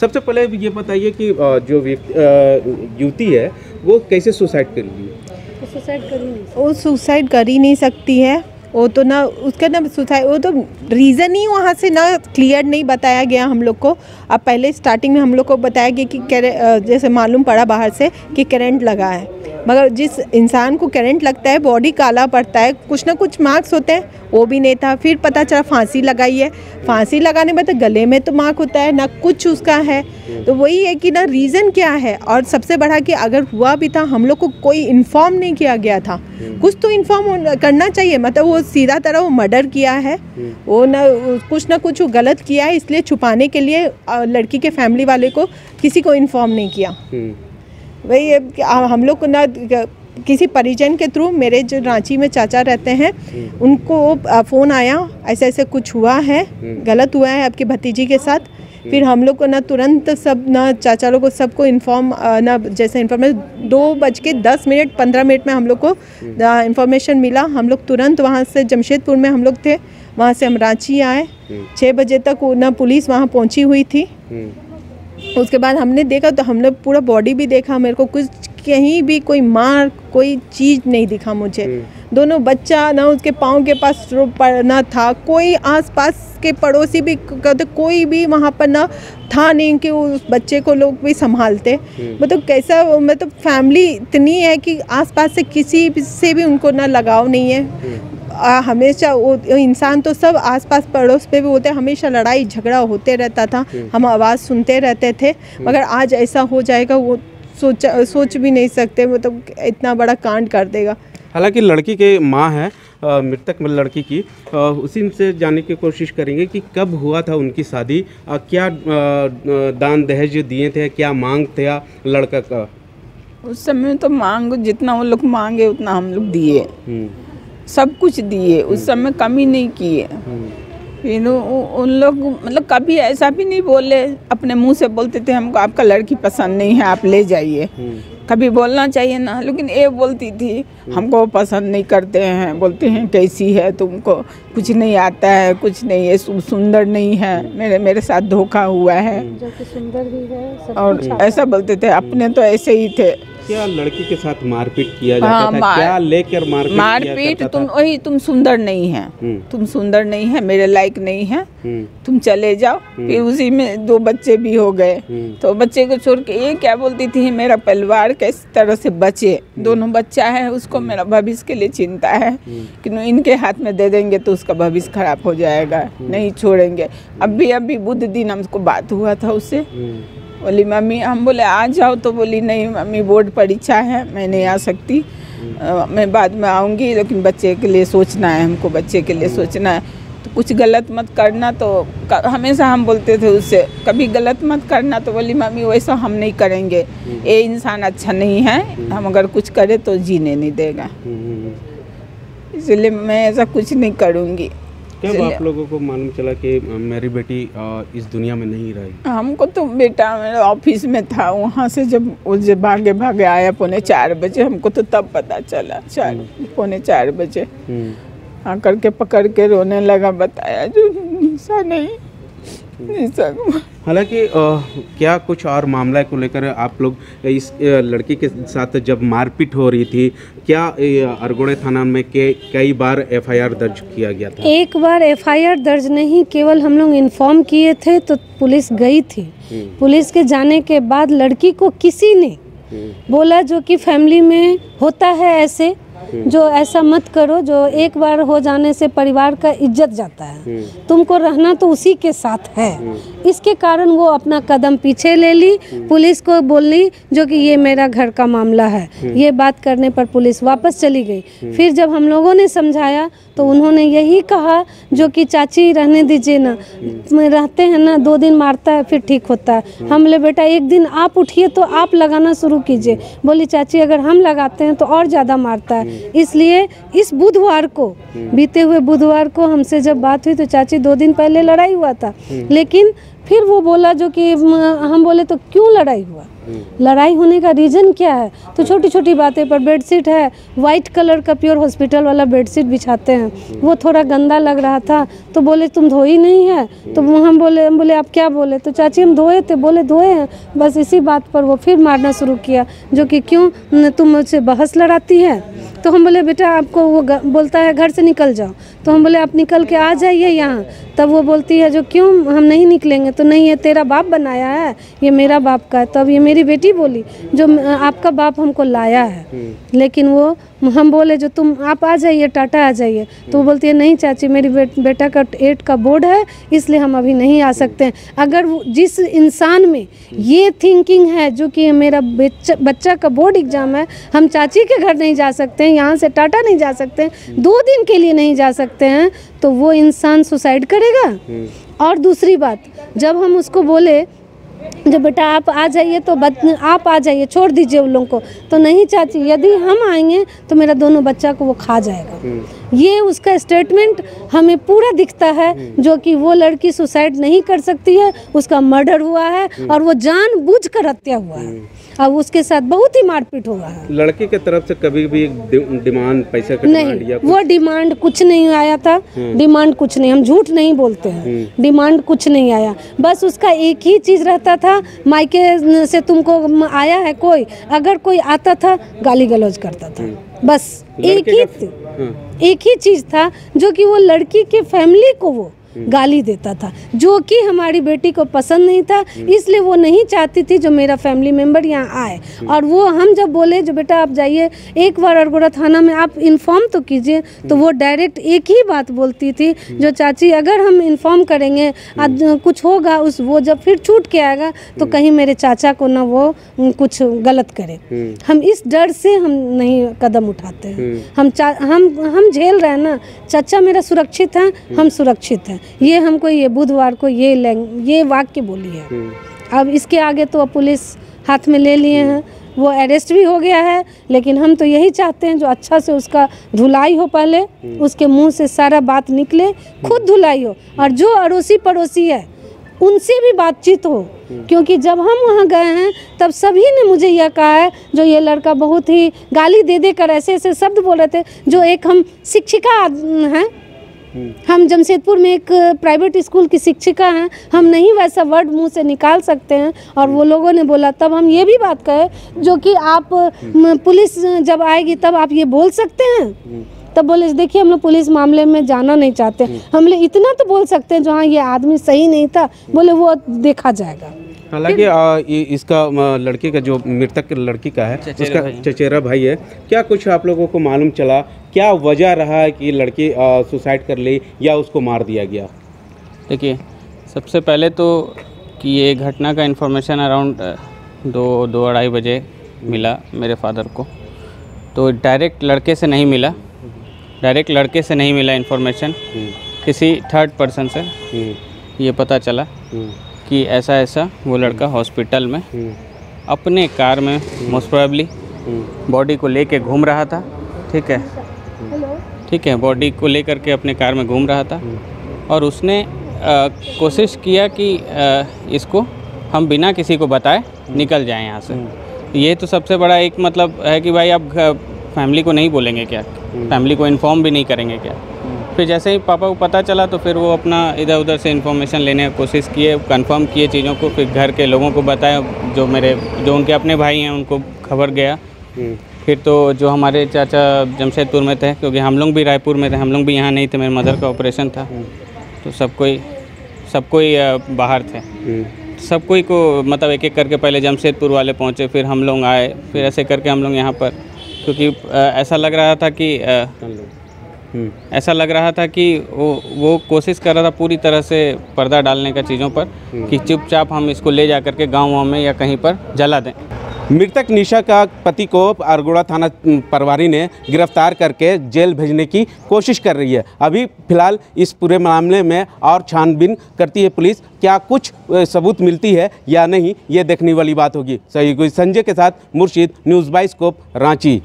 सबसे पहले ये बताइए कि जो युवती है वो कैसे सुसाइड कर ली वो सुसाइड कर ही नहीं सकती है। वो तो ना उसका ना सुसाइड वो तो रीज़न ही वहाँ से ना क्लियर नहीं बताया गया हम लोग को। अब पहले स्टार्टिंग में हम लोग को बताया गया कि जैसे मालूम पड़ा बाहर से कि करंट लगा है। मगर जिस इंसान को करंट लगता है बॉडी काला पड़ता है कुछ ना कुछ मार्क्स होते हैं वो भी नहीं था। फिर पता चला फांसी लगाई है। फांसी लगाने में तो गले में तो मार्क होता है ना कुछ उसका है। तो वही है कि ना रीज़न क्या है? और सबसे बड़ा कि अगर हुआ भी था हम लोग को कोई इन्फॉर्म नहीं किया गया था। कुछ तो इन्फॉर्म करना चाहिए। मतलब वो सीधा तरह वो मर्डर किया है। वो ना कुछ ना कुछ गलत किया है इसलिए छुपाने के लिए लड़की के फैमिली वाले को किसी को इन्फॉर्म नहीं किया। हम्म, वही हम लोग को ना किसी परिजन के थ्रू मेरे जो रांची में चाचा रहते हैं उनको फ़ोन आया ऐसे ऐसे कुछ हुआ है गलत हुआ है आपके भतीजी के साथ फिर हम लोग को ना तुरंत सब ना चाचा लोग को सबको इन्फॉर्म ना जैसे इन्फॉर्मेशन दो बज के दस मिनट पंद्रह मिनट में हम लोग को इन्फॉर्मेशन मिला। हम लोग तुरंत वहाँ से जमशेदपुर में हम लोग थे वहाँ से हम रांची आए। छः बजे तक ना पुलिस वहाँ पहुँची हुई थी। हम्म, उसके बाद हमने देखा तो हमने पूरा बॉडी भी देखा मेरे को कुछ कहीं भी कोई मार कोई चीज़ नहीं दिखा मुझे। दोनों बच्चा ना उसके पाँव के पास ना था कोई आसपास के पड़ोसी भी कहते कोई भी वहाँ पर ना था नहीं कि वो उस बच्चे को लोग भी संभालते। मतलब कैसा मतलब फैमिली इतनी है कि आसपास से किसी से भी उनको ना लगाव नहीं है। आ, हमेशा वो इंसान तो सब आसपास पड़ोस पे भी होते हमेशा लड़ाई झगड़ा होते रहता था हम आवाज़ सुनते रहते थे मगर आज ऐसा हो जाएगा वो सोच सोच भी नहीं सकते मतलब इतना बड़ा कांड कर देगा। हालाँकि लड़की के माँ है मृतक में लड़की की उसी से जानने की कोशिश करेंगे कि कब हुआ था उनकी शादी क्या दान दहेज दिए थे क्या मांग था लड़का का? उस समय तो मांग जितना वो लोग मांगे उतना हम लोग दिए। हम्म, सब कुछ दिए उस समय कमी नहीं किए। हम्म, फिर उन लोग मतलब कभी ऐसा भी नहीं बोले अपने मुँह से बोलते थे हमको आपका लड़की पसंद नहीं है आप ले जाइए। हम्म, कभी बोलना चाहिए ना लेकिन ये बोलती थी हमको पसंद नहीं करते हैं। बोलते हैं कैसी है तुमको? कुछ नहीं आता है कुछ नहीं है सुंदर नहीं है मेरे मेरे साथ धोखा हुआ है। और ऐसा बोलते थे अपने तो ऐसे ही थे। क्या लड़की के साथ मारपीट किया जाता हाँ, था? मार- क्या लेकर मारपीट मारपीट तुम वही तुम सुंदर नहीं है। हम्म, तुम सुंदर नहीं है मेरे लायक नहीं है। हम्म, तुम चले जाओ। फिर उसी में दो बच्चे भी हो गए। हम्म, तो बच्चे को छोड़ के ये क्या बोलती थी मेरा परिवार किस तरह से बचे? दोनों बच्चा है उसको मेरा भविष्य के लिए चिंता है कि इनके हाथ में दे देंगे तो उसका भविष्य खराब हो जाएगा नहीं छोड़ेंगे। अभी अभी बुध दिन हमको बात हुआ था उससे। हम्म, बोली मम्मी हम बोले आ जाओ। तो बोली नहीं मम्मी बोर्ड परीक्षा है मैं नहीं आ सकती। अ, मैं बाद में आऊँगी लेकिन बच्चे के लिए सोचना है हमको बच्चे के लिए सोचना है। तो कुछ गलत मत करना तो हमेशा हम बोलते थे उससे कभी गलत मत करना। तो बोली मम्मी वैसा हम नहीं करेंगे। ये इंसान अच्छा नहीं है हम अगर कुछ करें तो जीने नहीं देगा। हम्म, इसलिए मैं ऐसा कुछ नहीं करूँगी। कब आप लोगों को मालूम चला कि मेरी बेटी इस दुनिया में नहीं रही। हमको तो बेटा मेरा ऑफ़िस में था वहाँ से जब जब भागे भागे आया पौने चार बजे हमको तो तब पता चला चार पौने चार बजे। हम्म, आकर के पकड़ के रोने लगा बताया जो हिंसा नहीं। हालाँकि क्या कुछ और मामला को लेकर आप लोग इस लड़की के साथ जब मारपीट हो रही थी क्या अरगोड़े थाना में के कई बार एफआईआर दर्ज किया गया था? एक बार एफआईआर दर्ज नहीं केवल हम लोग इन्फॉर्म किए थे तो पुलिस गई थी। पुलिस के जाने के बाद लड़की को किसी ने बोला जो कि फैमिली में होता है ऐसे जो ऐसा मत करो जो एक बार हो जाने से परिवार का इज़्ज़त जाता है। तुमको रहना तो उसी के साथ है। इसके कारण वो अपना कदम पीछे ले ली, पुलिस को बोली जो कि ये मेरा घर का मामला है। ये बात करने पर पुलिस वापस चली गई। फिर जब हम लोगों ने समझाया तो उन्होंने यही कहा जो कि, चाची, रहने दीजिए ना। रहते हैं ना, दो दिन मारता है, फिर ठीक होता है। हम बोले, बेटा, एक दिन आप उठिए तो आप लगाना शुरू कीजिए। बोली, चाची, अगर हम लगाते हैं तो और ज़्यादा मारता है। इसलिए इस बुधवार को, बीते हुए बुधवार को हमसे जब बात हुई तो चाची दो दिन पहले लड़ाई हुआ था। लेकिन फिर वो बोला जो कि हम बोले तो क्यों लड़ाई हुआ? लड़ाई होने का रीज़न क्या है? तो छोटी छोटी बातें पर बेडशीट है वाइट कलर का प्योर हॉस्पिटल वाला बेडशीट बिछाते हैं। वो थोड़ा गंदा लग रहा था तो बोले तुम धोई नहीं है? तो हम बोले हम बोले आप क्या बोले? तो चाची हम धोए थे बोले धोए हैं। बस इसी बात पर वो फिर मारना शुरू किया जो कि क्यों? तुम मुझसे बहस लड़ाती है? तो हम बोले बेटा आपको वो बोलता है घर से निकल जाओ। तो हम बोले आप निकल के आ जाइए यहाँ। तब वो बोलती है जो क्यों हम नहीं निकलेंगे? तो नहीं ये तेरा बाप बनाया है ये मेरा बाप का है। तब ये मेरी बेटी बोली जो आपका बाप हमको लाया है। लेकिन वो हम बोले जो तुम आप आ जाइए टाटा आ जाइए। तो वो बोलती है नहीं चाची मेरी बे, बेटा का एट का बोर्ड है इसलिए हम अभी नहीं आ सकते हैं। अगर वो जिस इंसान में ये थिंकिंग है जो कि मेरा बच्चा बच्चा का बोर्ड एग्ज़ाम है हम चाची के घर नहीं जा सकते हैं यहाँ से टाटा नहीं जा सकते हैं दो दिन के लिए नहीं जा सकते हैं तो वो इंसान सुसाइड करेगा? और दूसरी बात जब हम उसको बोले जब बेटा आप आ जाइए तो बच, आप आ जाइए छोड़ दीजिए उन लोगों को। तो नहीं चाची यदि हम आएँगे तो मेरा दोनों बच्चा को वो खा जाएगा। ये उसका स्टेटमेंट हमें पूरा दिखता है जो कि वो लड़की सुसाइड नहीं कर सकती है उसका मर्डर हुआ है और वो जान बुझ कर हत्या हुआ है। अब उसके साथ बहुत ही मारपीट हुआ है। लड़के की तरफ़ से कभी भी डिमांड पैसा का डिमांड या वो डिमांड कुछ नहीं आया था। डिमांड कुछ नहीं हम झूठ नहीं बोलते हैं। डिमांड कुछ नहीं आया। बस उसका एक ही चीज़ रहता था मायके से तुमको आया है कोई? अगर कोई आता था गाली गलौज करता था। बस एक हाँ। एक ही चीज़ था जो कि वो लड़की के फैमिली को वो गाली देता था, जो कि हमारी बेटी को पसंद नहीं था, इसलिए वो नहीं चाहती थी जो मेरा फैमिली मेंबर यहाँ आए। और वो हम जब बोले, जो बेटा आप जाइए, एक बार अरगोड़ा थाना में आप इन्फॉर्म तो कीजिए तो वो डायरेक्ट एक ही बात बोलती थी, जो चाची, अगर हम इन्फॉर्म करेंगे कुछ होगा उस, वो जब फिर छूट के आएगा तो कहीं मेरे चाचा को ना वो कुछ गलत करे। हम इस डर से हम नहीं कदम उठाते हैं। हम हम हम झेल रहे हैं ना, चाचा मेरा सुरक्षित है, हम सुरक्षित हैं। ये हमको ये बुधवार को ये लैंग ये वाक्य बोली है। अब इसके आगे तो अब पुलिस हाथ में ले लिए हैं। वो अरेस्ट भी हो गया है लेकिन हम तो यही चाहते हैं जो अच्छा से उसका धुलाई हो पहले उसके मुँह से सारा बात निकले खुद धुलाई हो। और जो अड़ोसी पड़ोसी है उनसे भी बातचीत हो। क्योंकि जब हम वहाँ गए हैं तब सभी ने मुझे यह कहा है जो ये लड़का बहुत ही गाली दे दे कर ऐसे ऐसे शब्द बोल रहे थे जो एक हम शिक्षिका हैं हम जमशेदपुर में एक प्राइवेट स्कूल की शिक्षिका हैं। हम नहीं वैसा वर्ड मुँह से निकाल सकते हैं। और वो लोगों ने बोला, तब हम ये भी बात कहे, जो कि आप पुलिस जब आएगी, तब आप ये बोल सकते हैं? तब बोले, देखिए, हम लोग पुलिस मामले में जाना नहीं चाहते। हम लोग इतना तो बोल सकते हैं, जो हाँ ये आदमी सही नहीं था। बोले, वो देखा जाएगा। हालाँकि इसका लड़के का जो मृतक लड़की का है चचेरा उसका भाई। चचेरा भाई है। क्या कुछ आप लोगों को मालूम चला? क्या वजह रहा है कि लड़की सुसाइड कर ली या उसको मार दिया गया? देखिए सबसे पहले तो कि ये घटना का इन्फॉर्मेशन अराउंड दो दो अढ़ाई बजे मिला मेरे फादर को। तो डायरेक्ट लड़के से नहीं मिला। डायरेक्ट लड़के से नहीं मिला इन्फॉर्मेशन किसी थर्ड पर्सन से। हम्म, ये पता चला। हम्म, कि ऐसा ऐसा वो लड़का हॉस्पिटल में हम्म, अपने कार में मोस्ट प्रोबेबली हम्म, बॉडी को लेके घूम रहा था ठीक है? ठीक है बॉडी को लेकर के अपने कार में घूम रहा था और उसने कोशिश किया कि अ, इसको हम बिना किसी को बताए निकल जाएँ यहाँ से। ये तो सबसे बड़ा एक मतलब है कि भाई आप फैमिली को नहीं बोलेंगे क्या? फैमिली को इन्फॉर्म भी नहीं करेंगे क्या? फिर जैसे ही पापा को पता चला तो फिर वो अपना इधर उधर से इन्फॉर्मेशन लेने की कोशिश किए कंफर्म किए चीज़ों को फिर घर के लोगों को बताया जो मेरे जो उनके अपने भाई हैं उनको खबर गया। हम्म, फिर तो जो हमारे चाचा जमशेदपुर में थे क्योंकि हम लोग भी रायपुर में थे हम लोग भी यहाँ नहीं थे मेरे मदर का ऑपरेशन था। तो सब कोई सब कोई बाहर थे। हम्म, सब कोई को मतलब एक एक करके पहले जमशेदपुर वाले पहुँचे फिर हम लोग आए फिर ऐसे करके हम लोग यहाँ पर क्योंकि ऐसा लग रहा था कि। हम्म, ऐसा लग रहा था कि वो वो कोशिश कर रहा था पूरी तरह से पर्दा डालने का चीज़ों पर कि चुपचाप हम इसको ले जा करके गाँव वाँव में या कहीं पर जला दें। मृतक निशा का पति को अरगोड़ा थाना प्रभारी ने गिरफ़्तार करके जेल भेजने की कोशिश कर रही है। अभी फ़िलहाल इस पूरे मामले में और छानबीन करती है पुलिस। क्या कुछ सबूत मिलती है या नहीं ये देखने वाली बात होगी। सही संजय के साथ मुर्शीद न्यूज़ बाइस्कोप रांची।